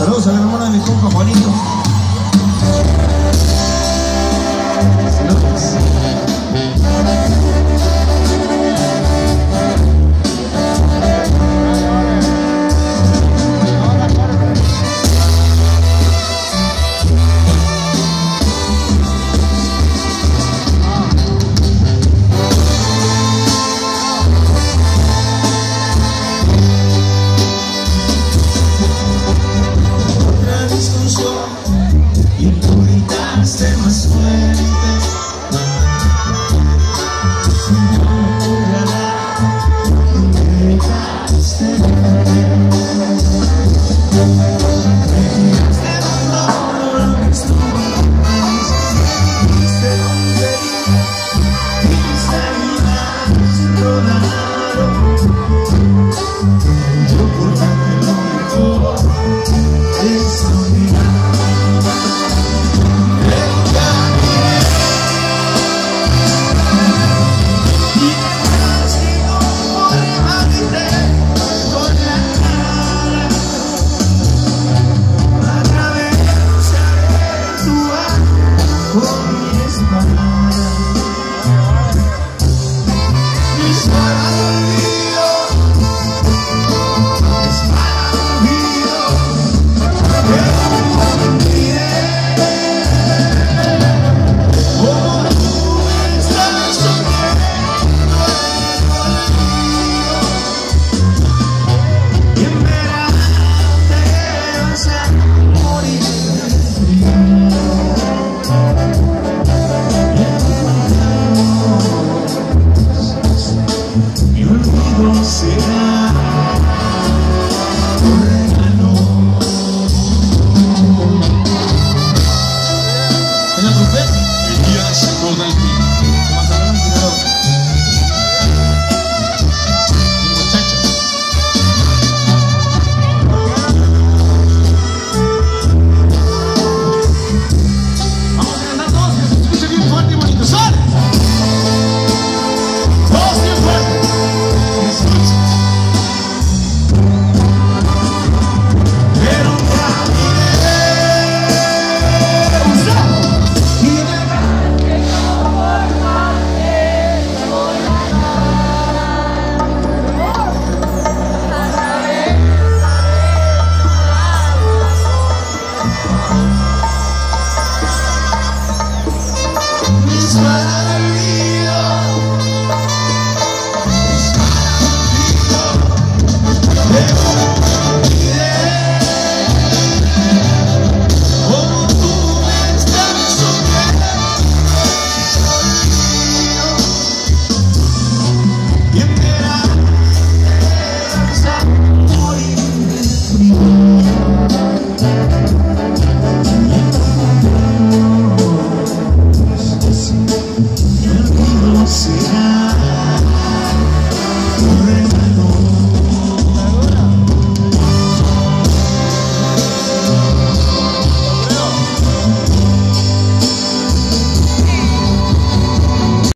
Saludos a la hermana de mi compa Juanito. see.